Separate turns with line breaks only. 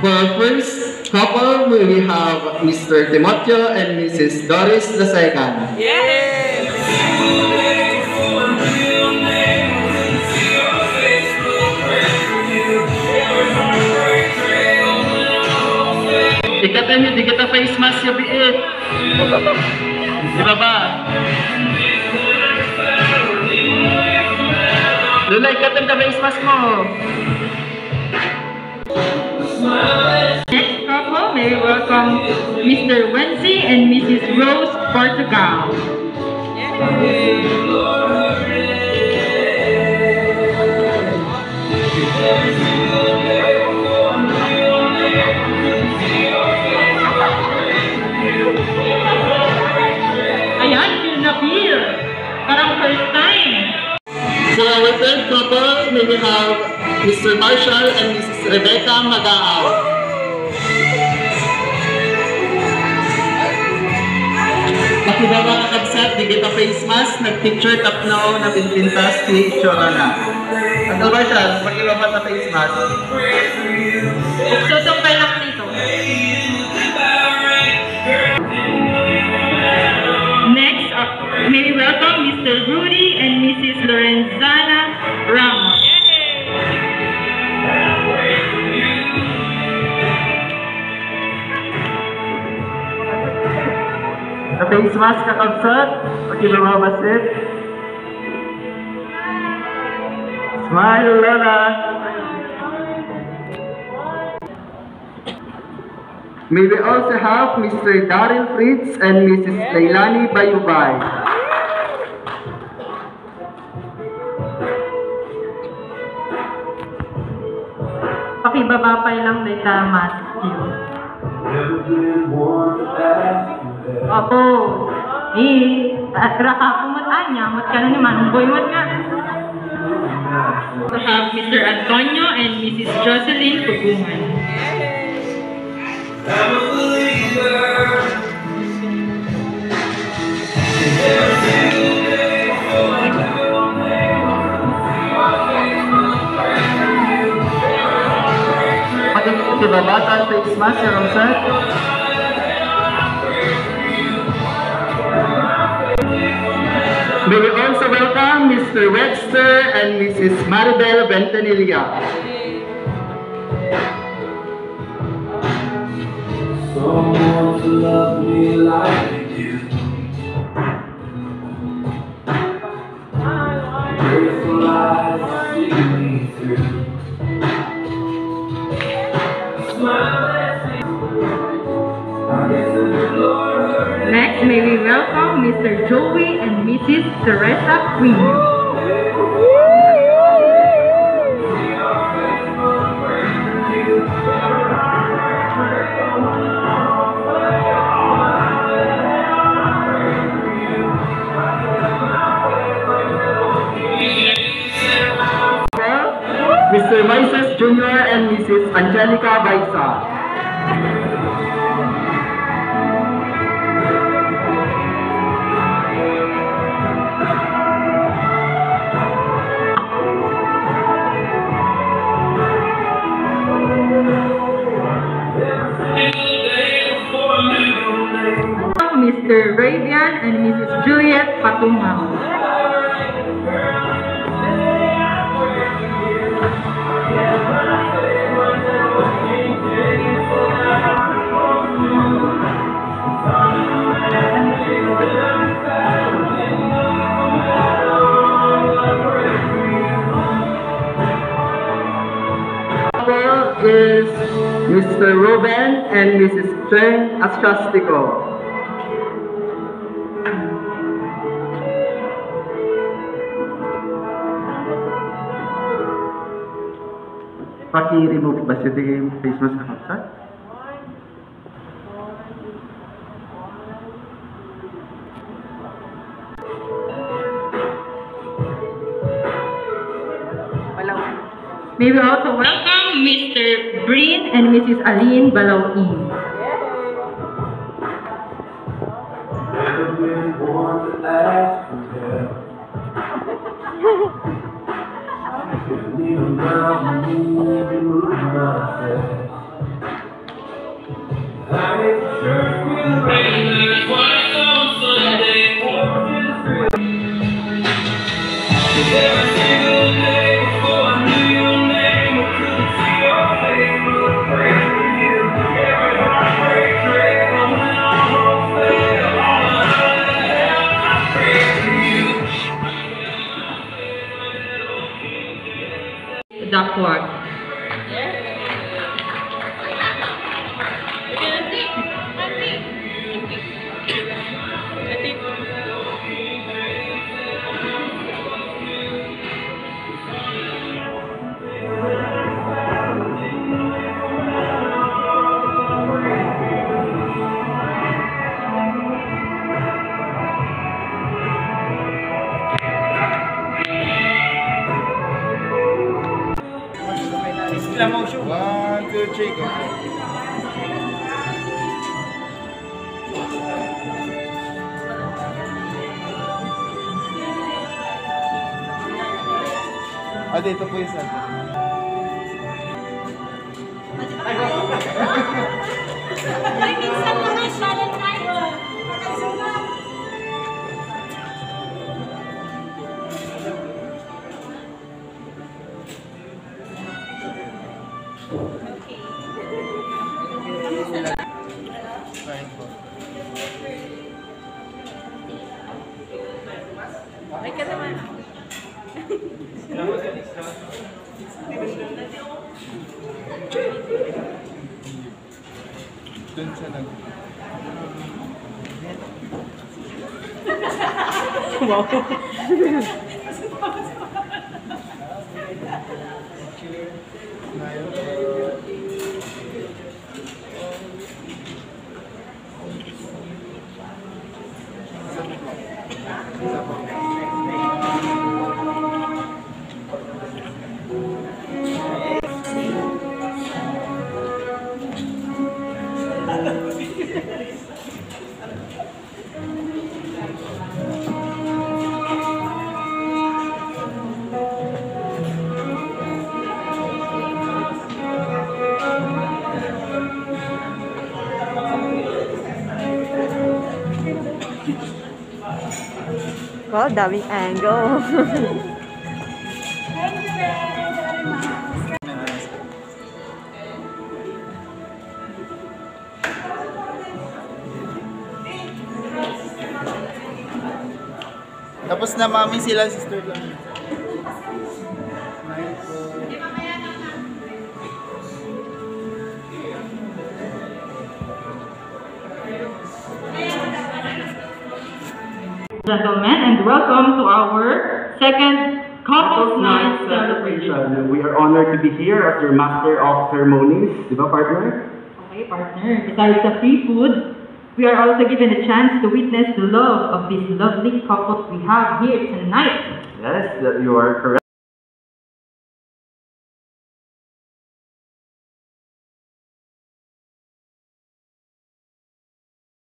Our first couple, we have Mr. Timoteo and Mrs. Doris II. Ikatan niyo, di kita face mask yung biit. Di ba ba? Lula, ikatan ka face mask mo.
Next couple, may welcome Mr. Wency and Mrs. Rose Portugal. Ayan,
For our third couple, we have Mr. Marshall and Mrs. Rebecca Magaaw. Pakibaba ka kabsat, di kita face mask, nag-picture tap na o, napinpintas, ni Chora na. Uncle Marshall, pakibaba ka face mask.
Susumpay lang dito. Next, uh, may we welcome Mr. Rudy
face mask ka kabsat, pakibaba basit. Smile, Lola. May we also have Mr. Daryl Fritz and Mrs. Leilani Bayubay.
Pakibaba pa lang data Matthew. Opo. Eh, tatra ka pumat anya, mat ka na naman, boy mat nga. We have Mr. Antonio and Mrs. Jocelyn Pugungan.
Pakibaba sa face mask, Sir Rosat. May we will also welcome Mr. Webster and Mrs. Maribel Ventanilla.
Someone to love me like
Mr. Joey and Mrs. Teresa Queen.
Mr. Moises Jr. and Mrs. Angelica Baisa.
And Mrs. Juliet Patumao.
Mr. Ruben and Mrs. Chen Astrastico. Paki-remove ba siya yung face mask na kapsat?
May we also welcome Mr. Breen and Mrs. Aline Balawin. Hare Three, go. Ah, dito po isa.
May minsan mga Valentine. Nakasulat.
Fine Dun sa nag...
Wow.
very much.
Tapos na mami sila, sister lang.
Gentlemen, and welcome to our second Couples Night
celebration. We are honored to be here as your master of ceremonies. Di ba, partner?
Okay, partner. Besides the free food, we are also given a chance to witness the love of these lovely couples we have here tonight.
Yes, that you are correct.